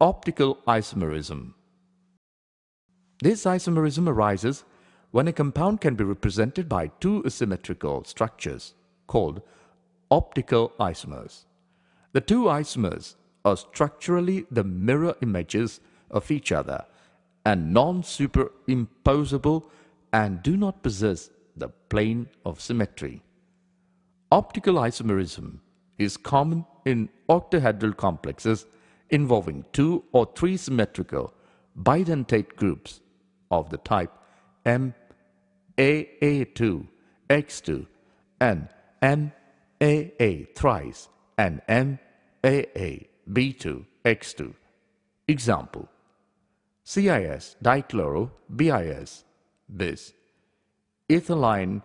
Optical isomerism. This isomerism arises when a compound can be represented by two asymmetrical structures called optical isomers. The two isomers are structurally the mirror images of each other and non-superimposable and do not possess the plane of symmetry. Optical isomerism is common in octahedral complexes involving two or three symmetrical bidentate groups of the type MAA2 X2 and MAA thrice and MAA B2 X2. Example. CIS dichloro BIS bis ethylene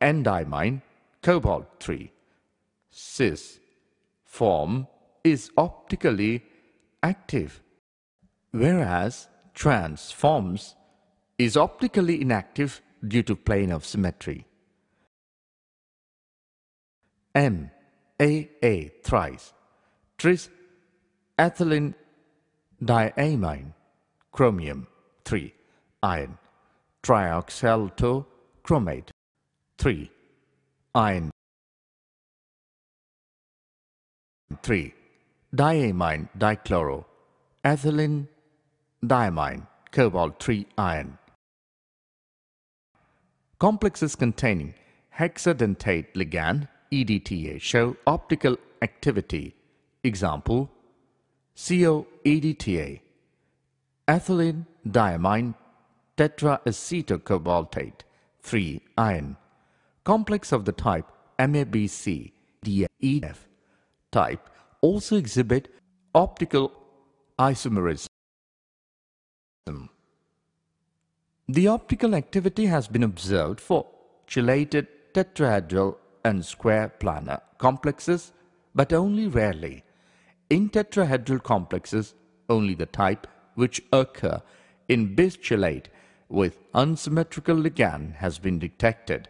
endiamine cobalt 3 cis. Form is optically active, whereas trans forms is optically inactive due to plane of symmetry. M, A, A thrice, tris, ethylene diamine, chromium 3, ion, trioxalato chromate 3, ion 3 diammine dichloro, ethylene diamine, cobalt 3 ion. Complexes containing hexadentate ligand EDTA show optical activity. Example CO-EDTA, ethylene diamine tetraacetocobaltate 3 ion. Complex of the type MABC DEF type also exhibit optical isomerism. The optical activity has been observed for chelated tetrahedral and square planar complexes, but only rarely. In tetrahedral complexes, only the type which occur in bischelate with unsymmetrical ligand has been detected.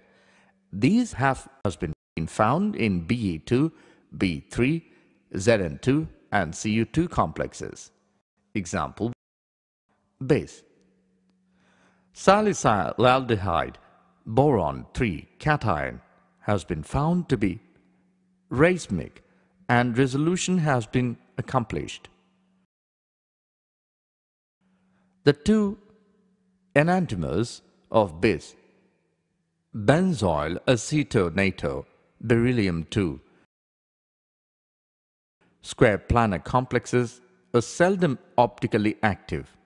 These have has been found in Be2, B3, Zn2 and Cu2 complexes. Example Bis Salicylaldehyde boron 3 cation has been found to be racemic and resolution has been accomplished. The two enantiomers of bis benzoyl acetonato beryllium 2 Square planar complexes are seldom optically active.